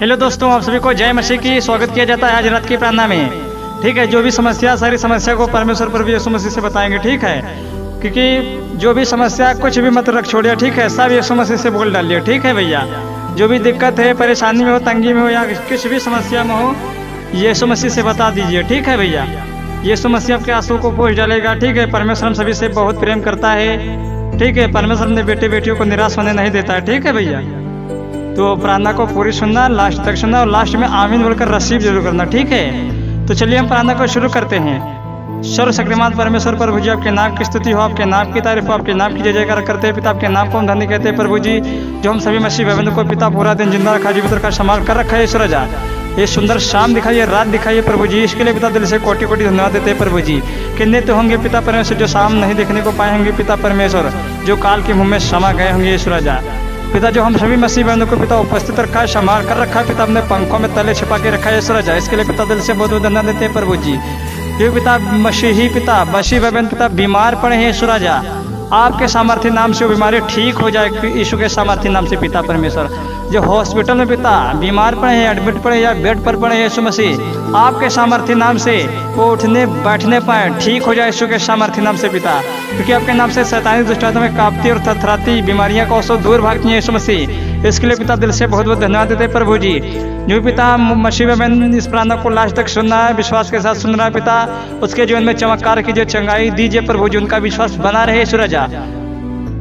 Hello दोस्तों, आप सभी को जय मसीह की स्वागत किया जाता है आज रात की प्रार्थना में। ठीक है, जो भी समस्या, सारी समस्या को परमेश्वर प्रभु यीशु मसीह से बताएँगे, ठीक है? क्योंकि जो भी समस्या, कुछ भी मत रख छोड़िए, ठीक है? सब यीशु मसीह से बोल डालिए, ठीक है भैया? जो भी दिक्कत है, परेशानी में हो, तंगी में हो, या किसी भी समस्या में हो, यीशु मसीह से बता दीजिए, ठीक है भैया? यीशु मसीह आपके आँसू को पोष डालेगा, ठीक है? परमेश्वर हम सभी से बहुत प्रेम करता है, ठीक है? परमेश्वर ने बेटे बेटियों को निराश होने नहीं देता है ठीक है भैया? तो प्रार्थना को पूरी सुनना लास्ट तक सुनना और लास्ट में आमीन बोलकर रसीव ज़रूर करना, ठीक है? तो चलिए हम प्रार्थना को शुरू करते हैं। सर्व शक्तिमान परमेश्वर, प्रभु जी, आपके नाम की स्तुति हो, आपके नाम की तारीफ़ हो, आपके नाम की जय जयकार करते हैं। पिता, आपके नाम को हम धन्य कहते हैं, प्रभु जी, जो हम सभी मसीह भवन को पिता पूरा दिन ज़िंदा रखा, जीवित रखा, संभाल कर रखा है ईश्वर ये सुंदर शाम दिखाइए रात दिखाइए प्रभु जी, इसके लिए पिता दिल से कोटि कोटि धन्यवाद देते हैं, प्रभु जी। कितने तो होंगे पिता परमेश्वर, जो शाम नहीं देखने को पाए होंगे पिता परमेश्वर, जो काल के मुँह में समा गए होंगे ईश्वर जा पिता जो हम सभी मसीह बहनों को पिता उपस्थित रखा है, संभाल कर रखा है, पिता अपने पंखों में तले छिपा के रखा है ईश्वर जा इसके लिए पिता दिल से बहुत बहुत धन्यवाद देते हैं प्रभु जी। जो पिता मसीही पिता, मसीह बहन पिता, बीमार पड़े हैं ईश्वर जा आपके सामर्थ्य नाम से वो बीमारी ठीक हो जाए यीशु के सामर्थ्य नाम से पिता परमेश्वर। जो हॉस्पिटल में पिता, बीमार पड़े हैं, एडमिट पड़े या बेड पर पड़े यीशु मसीह, आपके सामर्थ्य नाम से वो उठने, बैठने पाए, ठीक हो जाए यीशु के सामर्थ्य नाम से पिता। क्योंकि आपके नाम से सैतानी दुष्टात्मा में कांपती और थरथराती बीमारियाँ को सौ दूर भागती हैं यीशु मसीह। इसके लिए पिता दिल से बहुत बहुत धन्यवाद देते हैं प्रभु जी। जो पिता मसीह में इस प्रार्थना को लास्ट तक सुनना है, विश्वास के साथ सुन रहा है पिता। उसके जीवन में चमत्कार कीजिए, चंगाई दीजिए प्रभु जी, उनका विश्वास बना रहे सूरजा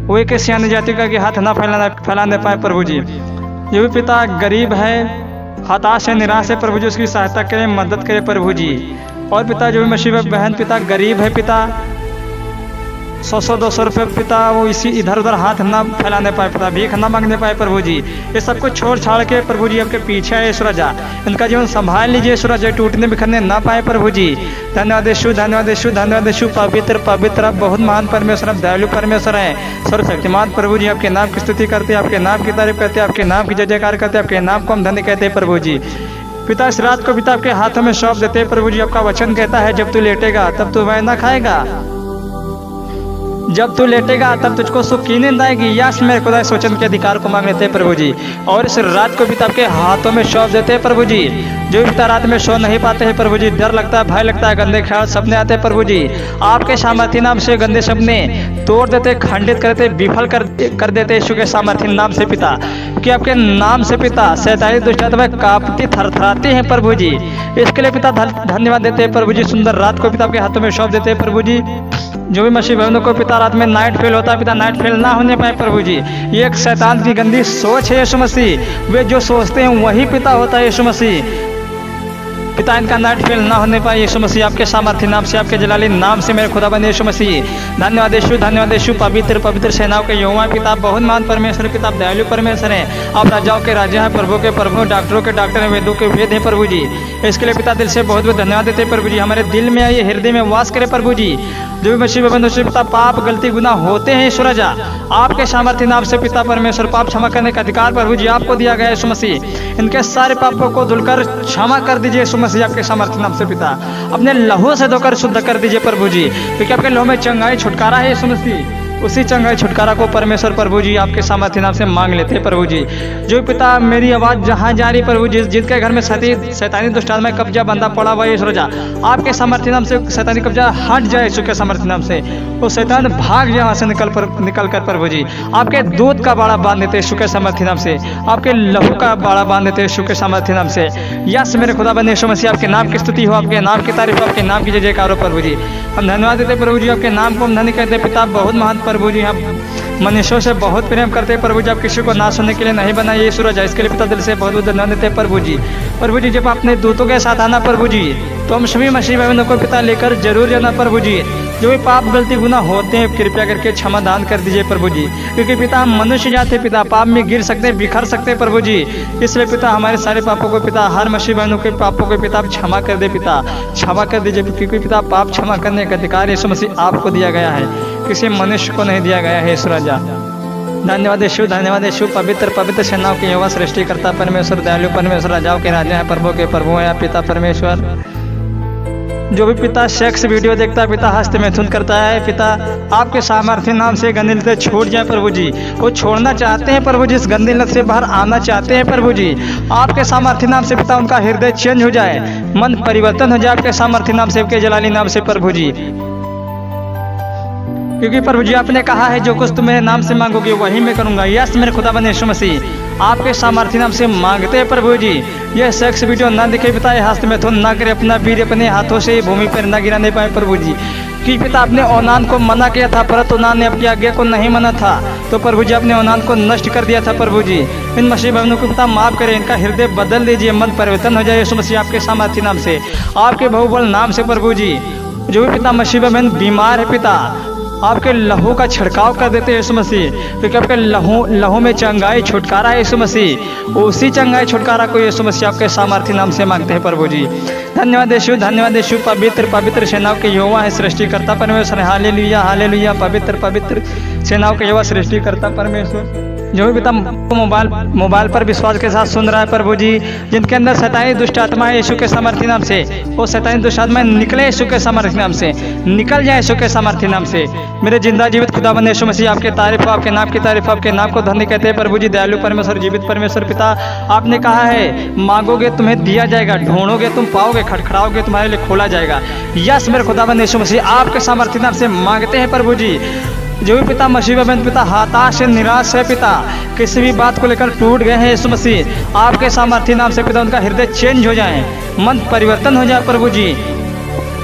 वो एक सियानी जाति का कि हाथ ना फैलाना, फैलाने पाए प्रभु जी। जो भी पिता गरीब है, हताश है, निराश है, प्रभु जी, उसकी सहायता करें, मदद करें प्रभु जी। और पिता, जो भी मसीह बहन पिता, गरीब है पिता सौ सौ दो सौ रुपये पिता, वो इसी इधर उधर हाथ ना फैलाने पाए, पिता भीख ना मांगने पाए प्रभु जी। ये सब कुछ छोड़ छाड़ के प्रभु जी आपके पीछे है सूरजा इनका जीवन संभाल लीजिए, सूरज टूटने बिखरने ना पाए प्रभु जी। धन्यवाद यशु धन्यवाद यशु धन्यवाद यशु। पवित्र पवित्र बहुत महान परमेश्वर आप दयालु परमेश्वर हैं। सर्वशक्तिमान प्रभु जी, आपके नाम की स्तुति करते हैं, आपके नाम की तारीफ़ करते हैं, आपके नाम की जय जयकार करते हैं, आपके नाम को हम धन्य कहते हैं प्रभु जी। पिता, इस रात को पिता आपके हाथों में सौंप देते हैं, प्रभु जी, आपका वचन कहता है, जब तू लेटेगा, तब तू वह ना खाएगा। जब तू लेटेगा, तब तुझको सुख की नींद आएगी। यश मेरे खुदा सोचन के अधिकार को मांग लेते हैं प्रभु जी और इस रात को पिता आपके हाथों में सौंप देते हैं प्रभु जी जो भी पिता रात में सो नहीं पाते हैं प्रभु जी डर लगता है, भय लगता है, गंदे ख्याल सपने आते हैं प्रभु जी आपके सामर्थ्य नाम से गंदे सपने तोड़ देते, खंडित करते विफल कर कर देते यीशु के सामर्थ्य नाम से पिता। कि आपके नाम से पिता सैतानी दुष्टात्मा कांपती, थरथराती हैं प्रभु जी इसके लिए पिता धन्यवाद देते हैं प्रभु जी सुंदर रात को पिता आपके हाथों में सौंप देते हैं प्रभु जी जो भी मसीह बहनों को पिता रात में नाइट फेल होता है, पिता नाइट फेल ना होने पाए प्रभु जी। ये एक शैतान की गंदी सोच है यीशु मसीह। वे जो सोचते हैं, वही पिता होता है यीशु मसीह। पिता, इनका नाइट फेल ना होने पाए, यीशु मसीह आपके सामर्थ्य, नाम से आपके जलाली, नाम से मेरे खुदा बने यीशु मसीह। धन्यवाद यीशु धन्यवाद यीशु, पवित्र पवित्र सेनाओं के युवा पिता, बहुत महान परमेश्वर पिता, दयालु परमेश्वर हैं। आप राजाओं के राजा हैं, प्रभु के प्रभु, डॉक्टरों के डॉक्टर हैं, वेदों के वेद हैं, प्रभु जी। इसके लिए पिता दिल से बहुत बहुत धन्यवाद देते हैं, प्रभु जी। हमारे दिल में आइए, हृदय में वास करे, प्रभु जी। जो भी मसीह, बंधु पिता, पाप, गलती गुना होते हैं सूरजा आपके सामर्थ्य, नाम से पिता परमेश्वर, पाप क्षमा करने का अधिकार प्रभु जी आपको दिया गया यीशु मसीह। इनके सारे पापों को धुलकर क्षमा कर दीजिए, यीशु मसीह आपके सामर्थ्य नाम से पिता। अपने लहू से धोकर शुद्ध कर दीजिए प्रभु जी, क्योंकि आपके लहू में चंगाई, छुटकारा है यीशु मसीह। उसी चंगाई छुटकारा को परमेश्वर प्रभु जी आपके सामर्थ्य नाम से मांग लेते हैं, प्रभु जी। जो पिता, मेरी आवाज़ जहाँ जा रही प्रभु जी जिनके घर में सती शैतानी दुष्टात्मा में कब्जा बंदा पड़ा हुआ है रोजा, आपके सामर्थ्य नाम से शैतानी कब्जा हट जाए, यीशु के सामर्थ्य नाम से। वो शैतान भाग जाए वहाँ से निकल पर, निकल कर, प्रभु जी। आपके दूध का बाड़ा बाँध देते यीशु के सामर्थ्य नाम से। आपके लहू का बाड़ा बाँध देते यीशु के सामर्थ्य नाम से। यस, मेरे खुदा बने यीशु मसीह, आपके नाम की स्तुति हो, आपके नाम की तारीफ़ हो, आपके नाम की जय जयकार हो प्रभु जी। हम धन्यवाद देते प्रभु जी, आपके नाम को हम धन्य कहते पिता, बहुत महान प्रभु जी हम मनुष्यों से बहुत प्रेम करते हैं। प्रभु जी, आप किसी को ना सुनने के लिए नहीं बनाए ये सूरज। है इसके लिए पिता दिल से बहुत बहुत धन्यवाद देते हैं प्रभु जी। प्रभु जी, जब अपने दूतों के साथ आना प्रभु जी तो हम सभी मसीह बहनों को पिता लेकर ज़रूर जाना प्रभु जी। जो भी पाप, गलती गुना होते हैं, कृपया करके क्षमा दान कर दीजिए प्रभु जी। क्योंकि पिता हम मनुष्य जाते पिता पाप में गिर सकते हैं, बिखर सकते प्रभु जी। इसलिए पिता, हमारे सारे पापों को पिता, हर मसीह बहनों के पापों को पिता क्षमा कर दे पिता। क्षमा कर दीजिए, क्योंकि पिता पाप क्षमा करने का अधिकार यीशु मसीह आपको दिया गया है। किसी मनुष्य को नहीं दिया गया है ईश्वर राजा। धन्यवाद यशु धन्यवाद यशु। पवित्र पवित्र सेनाओं के युवा सृष्टिकर्ता परमेश्वर, दयालु परमेश्वर, राजाओं के राजा है, प्रभु के प्रभु हैं पिता परमेश्वर। जो भी पिता सेक्स वीडियो देखता है, पिता हस्त मैथुन करता है, पिता आपके सामर्थ्य नाम से गंदी लत छूट जाए प्रभु जी। वो छोड़ना चाहते हैं प्रभु जी, इस गंदी लत से बाहर आना चाहते हैं प्रभु जी। आपके सामर्थ्य नाम से पिता, उनका हृदय चेंज हो जाए, मन परिवर्तन हो जाए, आपके सामर्थ्य नाम से, आपके जलाली नाम से प्रभु जी। क्योंकि प्रभु जी आपने कहा है, जो कुछ तुम मेरे नाम से मांगोगे, वही मैं करूँगा। यस, मेरे खुदा बने यीशु मसीह, आपके सामर्थ्य नाम से मांगते हैं प्रभु जी। यह सेक्स वीडियो ना दिखे पिता हस्त में तो ना करे, अपना वीर अपने हाथों से भूमि पर न गिराने पाए प्रभु जी। कि पिता अपने ओनान को मना किया था, परत ओनान ने अपनी आज्ञा को नहीं मना था। तो प्रभु जी अपने ओनान को नष्ट कर दिया था प्रभु जी। इन मसीह बहनों को पिता माफ़ करें, इनका हृदय बदल दीजिए, मन परिवर्तन हो जाए, यीशु मसीह आपके सामर्थ्य नाम से, आपके बहुबल नाम से प्रभु जी। जो भी पिता मसीह बहन, बीमार है पिता आपके लहू का छिड़काव कर देते हैं यीशु मसीह। क्योंकि आपके लहू लहू में चंगाई, छुटकारा है यीशु मसीह? उसी चंगाई, छुटकारा को यीशु मसीह आपके सामर्थ्य नाम से मांगते हैं प्रभु जी। धन्यवाद यीशु धन्यवाद यीशु, पवित्र पवित्र सेनाओं के युवा है, सृष्टिकर्ता परमेश्वर हाले लुया हाले लुया पवित्र पवित्र सेनाओं के युवा, सृष्टिकर्ता परमेश्वर। जो भी पिता मोबाइल मोबाइल पर विश्वास के साथ सुन रहा है प्रभु जी, जिनके अंदर सताई दुष्ट आत्मा है यीशु के समर्थी नाम से, वो सताई दुष्ट आत्मा निकले यीशु के समर्थी नाम से, निकल जाए यीशु के समर्थी नाम से। मेरे ज़िंदा जीवित खुदा बने यीशु मसीह, आपके तारीफ़, आपके नाम की तारीफ़, आपके नाम को धन्य कहते हैं प्रभु जी, दयालु परमेश्वर, जीवित परमेश्वर पिता, आपने कहा है, मांगोगे तुम्हें दिया जाएगा, ढूंढोगे तुम, पाओगे खटखड़ाओगे तुम्हारे लिए खोला जाएगा। यस मेरे खुदा बने यीशु मसीह, आपके सामर्थ्य नाम से मांगते हैं प्रभु जी। जो भी पिता मसीह में पिता हताश है निराश है पिता, किसी भी बात को लेकर टूट गए हैं यीशु मसीह, आपके सामर्थ्य नाम से पिता, उनका हृदय चेंज हो जाए मन परिवर्तन हो जाए प्रभु जी।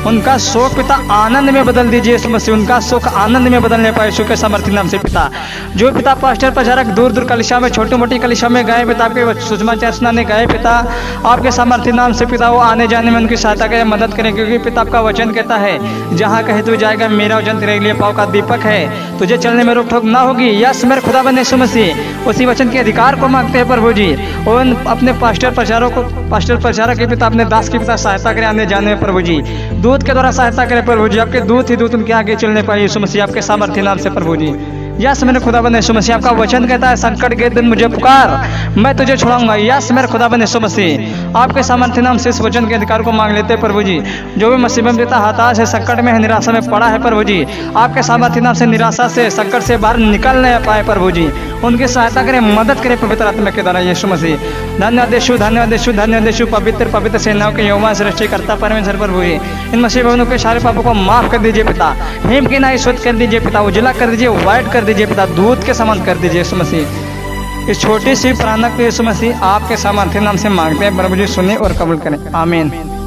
उनका शोक पिता आनंद में बदल दीजिए इस मसीह, उनका सुख आनंद में बदलने पाए यीशु के समर्थी नाम से पिता। जो पिता पास्टर, प्रचारक दूर दूर कलिशा में छोटी मोटी कलिशा में गए, पिता आपके सुषमा चर्चना ने गए पिता, आपके समर्थी नाम से पिता, वो आने जाने में उनकी सहायता करें, मदद करें, क्योंकि पिता आपका वचन कहता है, जहाँ कहे तू जाएगा, मेरा वचन तेरे लिए पाव का दीपक है। तुझे चलने में रोक ठोक ना होगी यस मेरे खुदा बने यीशु मसीह। उसी वचन के अधिकार को मांगते हैं प्रभु जी। और अपने पास्टर, प्रचारों को, पास्टर, प्रचारक के पिता, अपने दास के पिता सहायता करें, आने जाने में प्रभु जी। दूध के द्वारा सहायता करें प्रभु जी। आपके दूध ही दूध उनके आगे चलने पाए यीशु मसीह, आपके सामर्थ्य नाम से प्रभु जी। यस मेरे खुदा बने यीशु मसीह, आपका वचन कहता है, संकट के दिन मुझे पुकार। मैं तुझे छोड़ाऊँगा। यस मेरे खुदा बने यीशु मसीह, आपके सामर्थ्य नाम से इस वचन के अधिकार को मांग लेते हैं, प्रभु जी। जो भी मसीबत देता हताश है, संकट में है, निराशा में पड़ा है, प्रभु जी, आपके सामर्थ्य नाम से, निराशा से, संकट से बाहर निकल नहीं पाए, प्रभु जी। उनकी सहायता करें, मदद करें पवित्र आत्मा के द्वारा, यीशु मसीह। धन्यवाद देशु धन्यवाद देशु धन्यवाद देशु पवित्र पवित्र सेनाओं के युवा करता परमेश्वर, प्रभु जी। इन मसीह भवनों के सारे पापों को माफ़ कर दीजिए पिता। हेम की नाई शुद्ध कर दीजिए पिता, उजला कर दीजिए, व्हाइट कर दीजिए, पिता, दूध के समान कर दीजिए यीशु मसीह। इस छोटी सी प्राणक यीशु मसीह आपके सामर्थ्य नाम से मांगते हैं। प्रभु जी सुने और कबूल करें। आमीन।